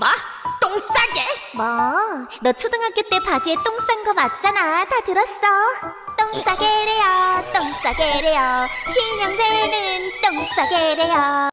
뭐? 똥 싸게? 뭐, 너 초등학교 때 바지에 똥 싼 거 맞잖아. 다 들었어. 똥 싸게래요, 똥 싸게래요. 신형제는 똥 싸게래요.